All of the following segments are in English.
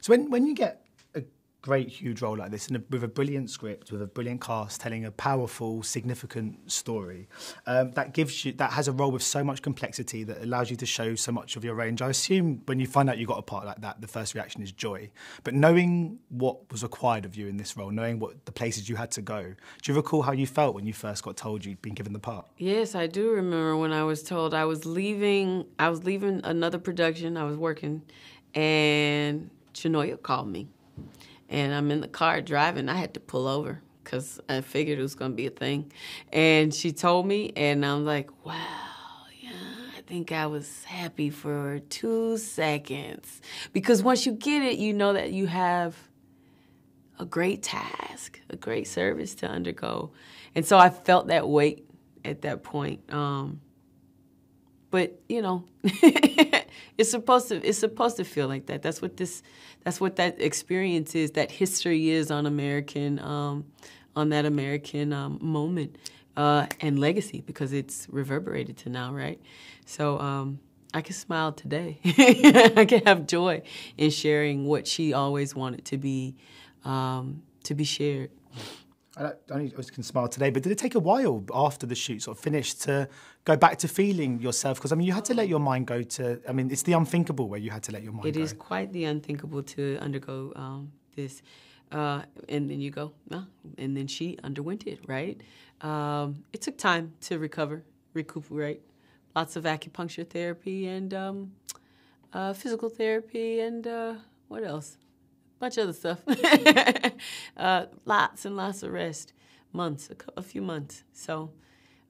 So when, when you get a great, huge role like this, and with a brilliant script, with a brilliant cast, telling a powerful, significant story, um, that gives you that has a role with so much complexity that allows you to show so much of your range. I assume when you find out you got a part like that, the first reaction is joy. But knowing what was required of you in this role, knowing what the places you had to go, do you recall how you felt when you first got told you'd been given the part? Yes, I do remember when I was told I was leaving. I was leaving another production. I was working, and Chinonye called me, and I'm in the car driving. I had to pull over because I figured it was going to be a thing, and she told me, and I'm like, wow. yeah, I think I was happy for two seconds because once you get it, you know that you have a great task, a great service to undergo. And so I felt that weight at that point. Um, but you know, it's supposed to it's supposed to feel like that. That's what this that's what that experience is. That history is on American um, on that American um, moment uh, and legacy because it's reverberated to now, right? So. Um, I can smile today. I can have joy in sharing what she always wanted to be um, to be shared. I only can smile today, but did it take a while after the shoot sort of finished to go back to feeling yourself? Because I mean, you had to let your mind go to. I mean, it's the unthinkable where you had to let your mind. It go. is quite the unthinkable to undergo um, this, uh, and then you go, and then she underwent it. Right? Um, it took time to recover, recuperate. Lots of acupuncture therapy and um, uh, physical therapy and uh, what else? Bunch of other stuff. uh, lots and lots of rest, months, a, a few months. So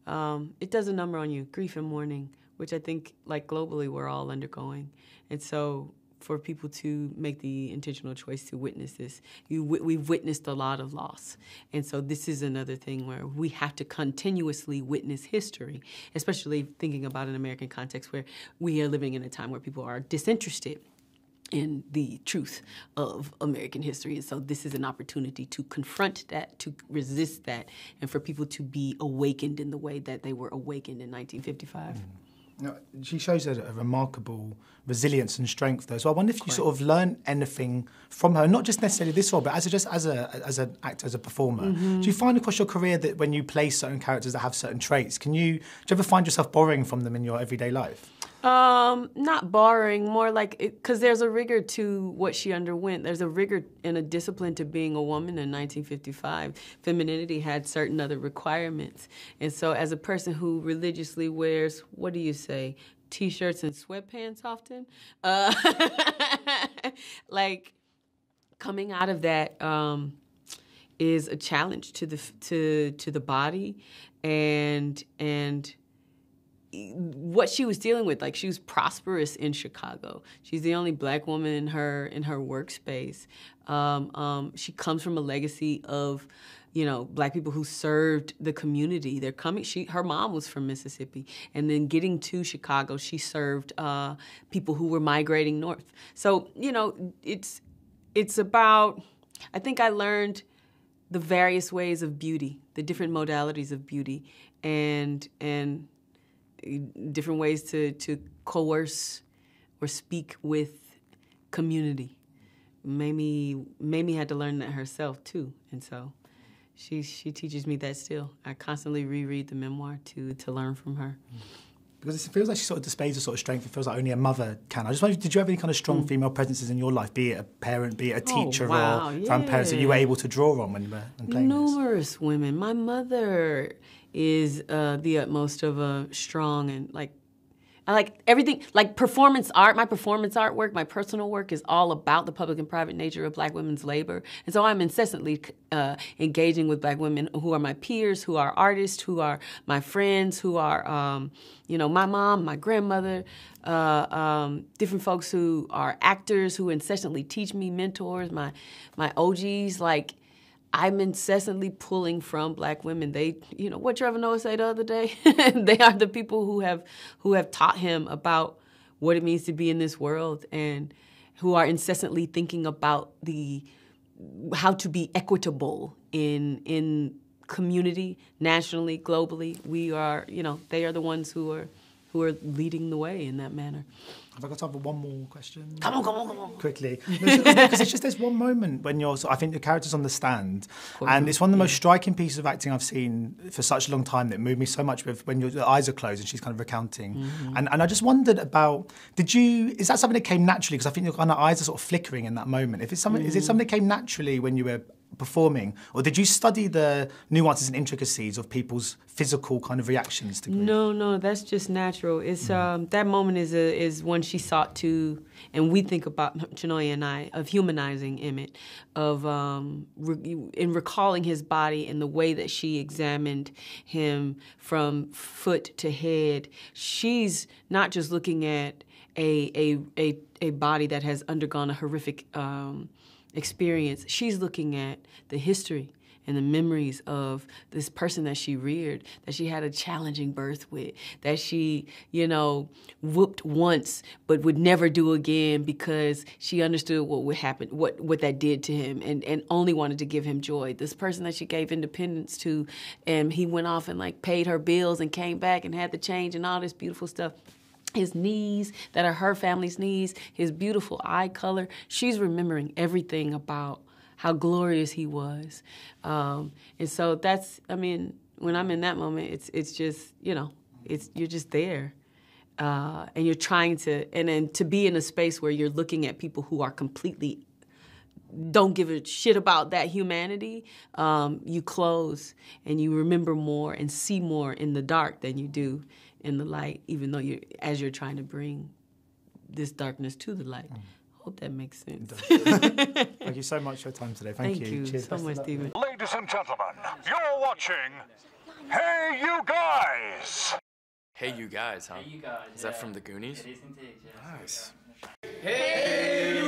um, it does a number on you, grief and mourning, which I think, like globally, we're all undergoing. And so for people to make the intentional choice to witness this, you, we've witnessed a lot of loss. And so this is another thing where we have to continuously witness history, especially thinking about an American context where we are living in a time where people are disinterested in the truth of American history. And so this is an opportunity to confront that, to resist that, and for people to be awakened in the way that they were awakened in 1955. Mm. Now, she shows a, a, remarkable resilience and strength, though. So I wonder if you sort of learn anything from her, not just necessarily this role, but as a, just as a as an actor, as a performer. Mm-hmm. Do you find across your career that when you play certain characters that have certain traits, can you do you ever find yourself borrowing from them in your everyday life? Um, not borrowing, more like because there's a rigor to what she underwent. There's a rigor and a discipline to being a woman in 1955. Femininity had certain other requirements, and so as a person who religiously wears, what do you say, t-shirts and sweatpants often, uh, like coming out of that um, is a challenge to the to to the body, and and what she was dealing with like she was prosperous in chicago. She's the only black woman in her in her workspace. Um, um, she comes from a legacy of you know black people who served the community. They're coming she her mom was from mississippi. And then getting to chicago she served uh, people who were migrating north. So you know it's it's about i think i learned the various ways of beauty the different modalities of beauty. And and different ways to, to coerce or speak with community. Mamie, Mamie had to learn that herself too, and so she she teaches me that still. I constantly reread the memoir to to learn from her. Because it feels like she sort of displays a sort of strength. It feels like only a mother can. I just wonder, did you have any kind of strong mm. female presences in your life, be it a parent, be it a oh, teacher, oh, wow. or yeah. grandparents that you were able to draw on when you were playing Numerous this? women. My mother is uh, the utmost of a strong and like I like everything like performance art. My performance artwork, my personal work is all about the public and private nature of Black women's labor, and so I'm incessantly uh, engaging with Black women who are my peers, who are artists, who are my friends, who are um, you know my mom, my grandmother, uh, um, different folks who are actors who incessantly teach me, mentors, my my OGs, like I'm incessantly pulling from black women. They, you know, what Trevor Noah said the other day. they are the people who have who have taught him about what it means to be in this world and who are incessantly thinking about the how to be equitable in in community, nationally, globally. We are, you know, they are the ones who are who are leading the way in that manner. Have I got time for one more question? Come on, come on, come on. Quickly. Because it's just there's one moment when you're, so I think the character's on the stand, and it's one of the most striking pieces of acting I've seen for such a long time that moved me so much with when your eyes are closed and she's kind of recounting. Mm-hmm. And, and I just wondered about, did you, is that something that came naturally? Because I think your kind of eyes are sort of flickering in that moment. If it's something, is it something that came naturally when you were performing, or did you study the nuances and intricacies of people's physical kind of reactions to grief? No, no, that's just natural. It's um, that moment is a, is when she sought to, and we think about Chinonye and I of humanizing Emmett, of um, re- in recalling his body and the way that she examined him from foot to head. She's not just looking at a a a, a body that has undergone a horrific. Um, experience, she's looking at the history and the memories of this person that she reared, that she had a challenging birth with, that she, you know, whooped once but would never do again because she understood what would happen, what what that did to him, and and only wanted to give him joy. This person that she gave independence to, and he went off and like paid her bills and came back and had the change and all this beautiful stuff his knees that are her family's knees, his beautiful eye color. She's remembering everything about how glorious he was. Um, and so that's, I mean, when I'm in that moment, it's it's just, you know, it's you're just there. Uh, and you're trying to, and then to be in a space where you're looking at people who are completely don't give a shit about that humanity, um, you close and you remember more and see more in the dark than you do in the light, even though you're as you're trying to bring this darkness to the light. Hope that makes sense. Thank you so much for your time today. Thank, Thank you Cheers. so much, luck. Stephen. Ladies and gentlemen, you're watching Hey You Guys! Hey, you guys, huh? You guys. Is that from the Goonies? It is indeed, yeah. Nice. Hey,